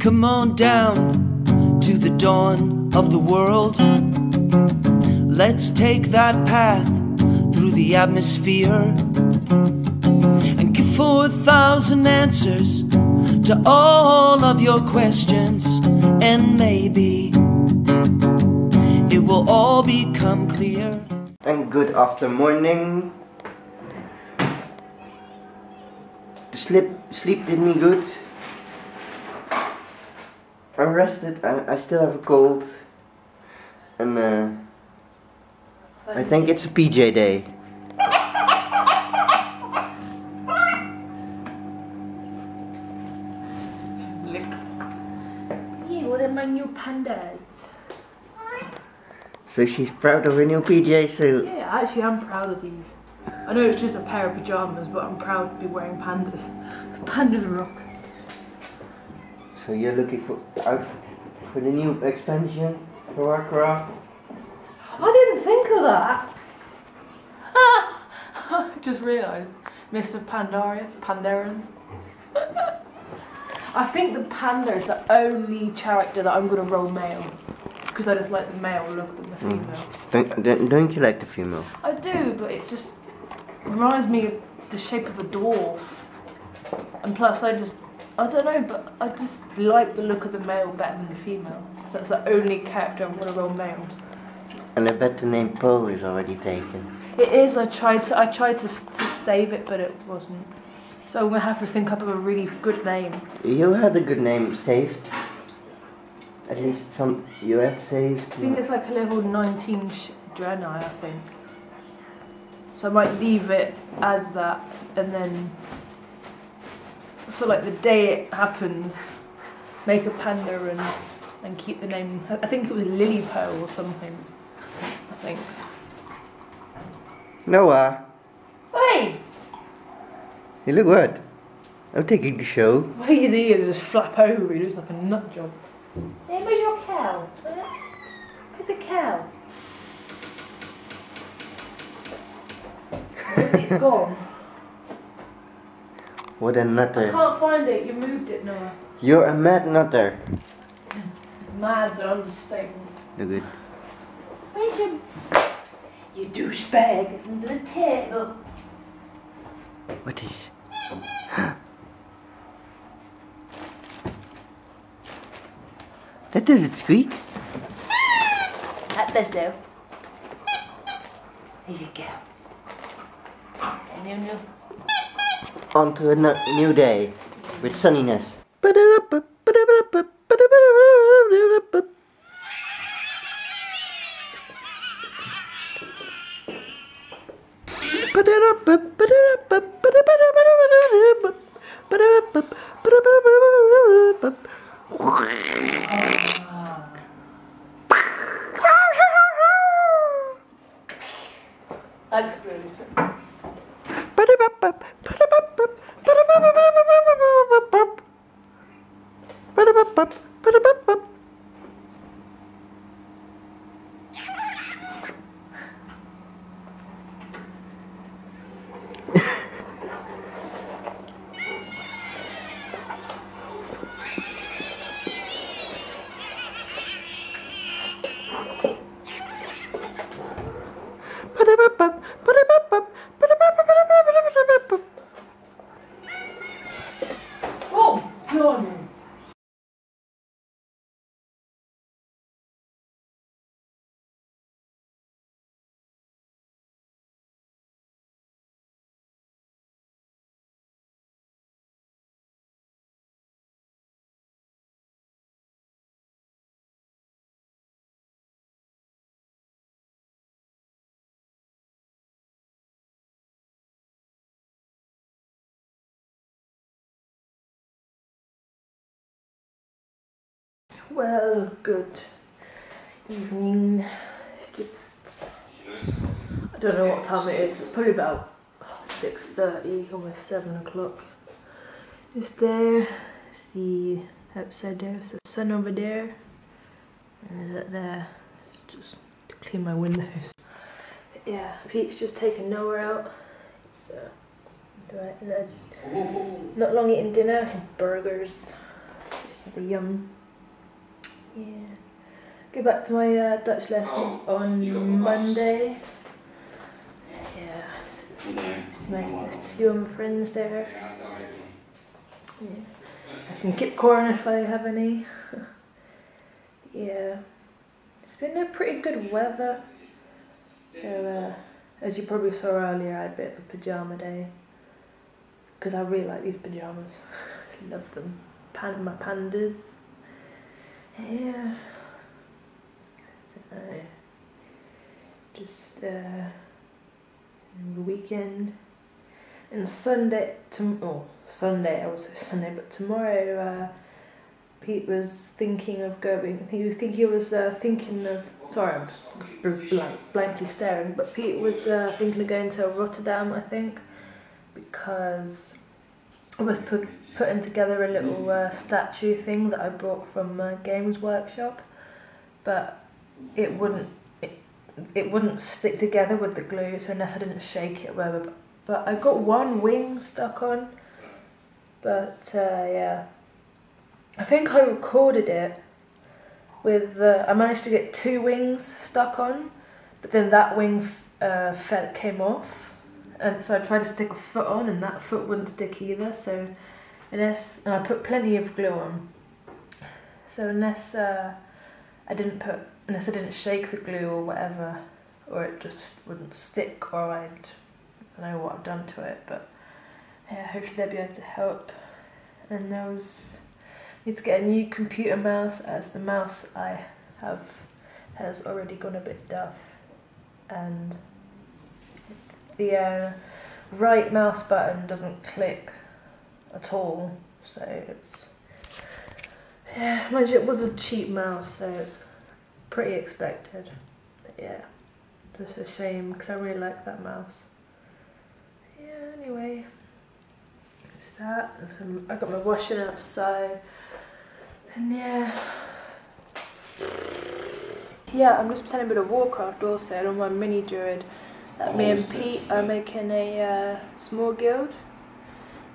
Come on down to the dawn of the world. Let's take that path through the atmosphere and give 4,000 answers to all of your questions. And maybe it will all become clear. And good after morning. The sleep sleep did me good. I'm rested. I, I still have a cold. And uh, I think it's a PJ day. Lick. Yeah, well, they're my new pandas. So she's proud of her new PJ suit. Yeah, actually, I'm proud of these. I know it's just a pair of pajamas, but I'm proud to be wearing pandas. Pandas rock. So you're looking for out for the new expansion for Warcraft? I didn't think of that. I just realised, Mists of Pandaria, Pandaren. I think the panda is the only character that I'm gonna roll male because I just like the male look than the mm. female. Don't, don't, don't you like the female? I do, but it just reminds me of the shape of a dwarf. And plus, I just, I don't know, but I just like the look of the male better than the female. So that's the only character I'm gonna roll male. And I bet the name Poe is already taken. It is. I tried to. I tried to, to save it, but it wasn't. So I'm gonna have to think up of a really good name. You had a good name saved. At least some you had saved. I think it's like a level 19 sh- Draenei, I think. So I might leave it as that, and then. So like the day it happens, make a panda and and keep the name. I I think it was Lily Pearl or something. I think. Noah, Hey, you look what? I'm taking the show. why his ears just flap over? He looks like a nut job. Hey, where's your cow? Look at the cow. It's gone. What a nutter. I can't find it. You moved it, Noah. You're a mad nutter. Mad's an understatement. Look good. Where's your... You douchebag under the table. What is? that doesn't squeak. That does though. There you go. And you know. On to a new day with sunniness. That's good. Well, good evening. Just I don't know what time it is. It's probably about six thirty, almost seven o'clock. It's there. It's the outside there. It's the sun over there. And is it there? Just to clean my windows. But yeah, Pete's just taken Noah out. It's uh, right, not long eating dinner. Burgers. the yum. Yeah. Go back to my uh, Dutch lessons on Monday. Yeah, it's, it's nice to see all my friends there. Yeah. Have some kip corn if I have any. yeah. It's been a pretty good weather. So, uh, as you probably saw earlier, I had a bit of a pyjama day. Because I really like these pyjamas. Love them. Pan- my pandas. Yeah. Dunno. Just uh, the weekend and Sunday. To- oh, Sunday. I was Sunday, but tomorrow. Uh, Pete was thinking of going. He was thinking he was uh, thinking of. Sorry, I'm blank, blankly staring. But Pete was uh, thinking of going to Rotterdam, I think, because I was put, putting together a little uh, statue thing that I brought from uh, Games Workshop, but it wouldn't. It, it wouldn't stick together with the glue, so unless I didn't shake it, whatever. But, but I got one wing stuck on. But uh, yeah, I think I recorded it with. Uh, I managed to get two wings stuck on, but then that wing uh, came off, and so I tried to stick a foot on, and that foot wouldn't stick either. So unless and I put plenty of glue on, so unless uh, I didn't put unless I didn't shake the glue or whatever, or it just wouldn't stick, or I'd I don't know what I've done to it, but yeah, hopefully they'll be able to help. And there was need to get a new computer mouse as the mouse I have has already gone a bit duff and the uh, right mouse button doesn't click at all so it's yeah mind you it was a cheap mouse so it's pretty expected but yeah just a shame because I really like that mouse yeah anyway it's that I got my washing outside and yeah. Yeah, I'm just playing a bit of Warcraft also on my mini druid. That me and Pete are making a uh, small guild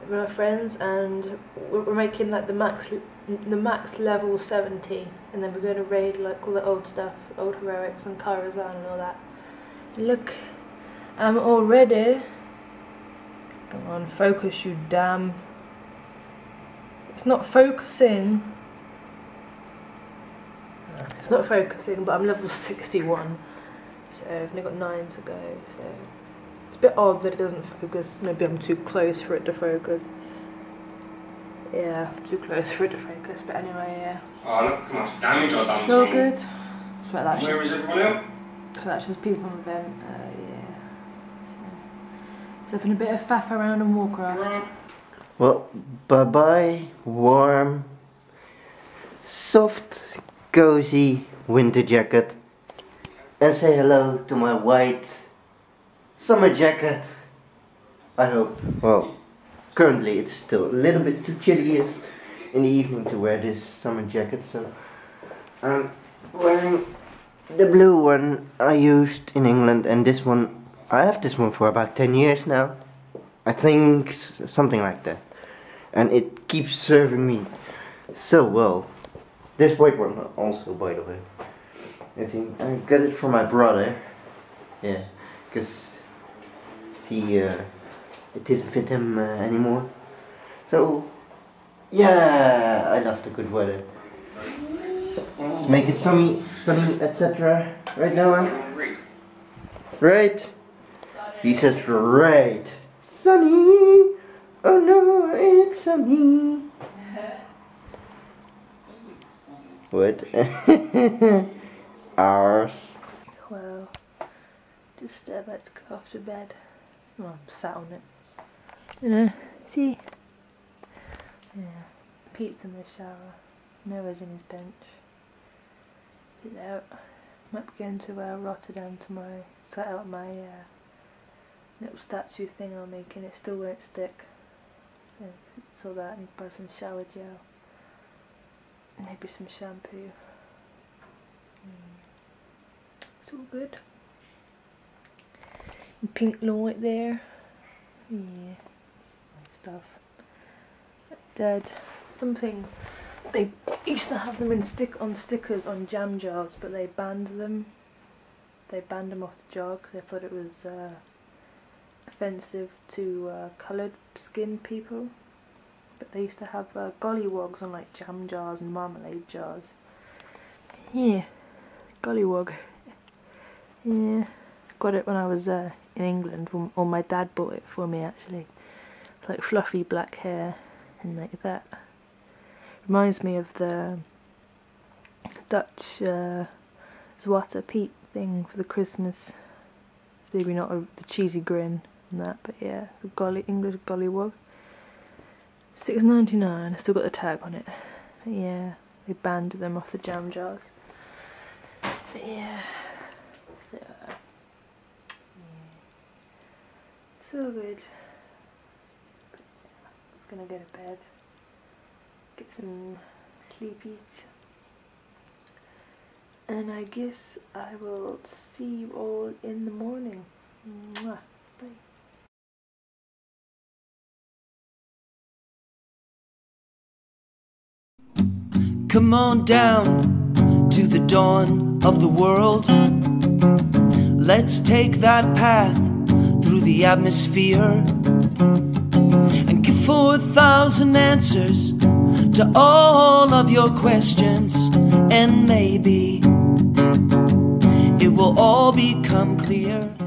with my friends, and we're we're making like the max, the max level 70, and then we're going to raid like all the old stuff, old heroics and Karazhan and all that. Look, I'm already. Come on, focus, you damn. It's not focusing. It's not focusing, but I'm level 61, so I've only got 9 to go, so it's a bit odd that it doesn't focus. Maybe I'm too close for it to focus. Yeah, too close for it to focus, but anyway, yeah. Oh, look, come on, damage or damage. It's all good. So that's Where just, is everyone else? so that's just people on event, uh, yeah. So, so having a bit of faff around in Warcraft. Right. Well, bye bye, warm, soft, cozy winter jacket. And say hello to my white summer jacket. I hope. Well, currently it's still a little bit too chilly in the evening to wear this summer jacket, so I'm wearing the blue one I used in England, and this one I have this one for about 10 years now. I think something like that. And it keeps serving me so well. This white one also, by the way. I think I got it from my brother. Yeah, because he uh, it didn't fit him uh, anymore. So yeah, I love the good weather. Let's make it sunny, sunny, etc. Right now, huh? right? He says right. Sunny. Oh no, it's sunny. What? Ours. Well, just about to go off to bed. Well, I'm sat on it. Yeah, see? Yeah. Pete's in the shower. Noah's in his bench. He's out. Might be going to uh, Rotterdam tomorrow. Set out my uh, little statue thing I'm making. It still won't stick. So, saw that. I need to buy some shower gel. Maybe some shampoo. Mm. All good. And pink light there. Yeah. Nice stuff. Dead. Something they used to have them in stick on stickers on jam jars, but they banned them. They banned them off the jar because they thought it was uh, offensive to uh, coloured skin people. But they used to have uh, gollywogs on like jam jars and marmalade jars. Yeah, gollywog. Yeah, got it when I was uh, in England, or my dad bought it for me actually. It's like fluffy black hair and like that. Reminds me of the Dutch uh, Zwarte Piet thing for the Christmas. It's maybe not a, the cheesy grin and that, but yeah, the golly English gollywog. Six ninety nine. I still got the tag on it. But yeah, they banned them off the jam jars. But yeah, so yeah, so good. I was gonna go to bed, get some sleepies, and I guess I will see you all in the morning. Mwah. Bye. Come on down to the dawn of the world. Let's take that path through the atmosphere and give 4,000 answers to all of your questions. And maybe it will all become clear.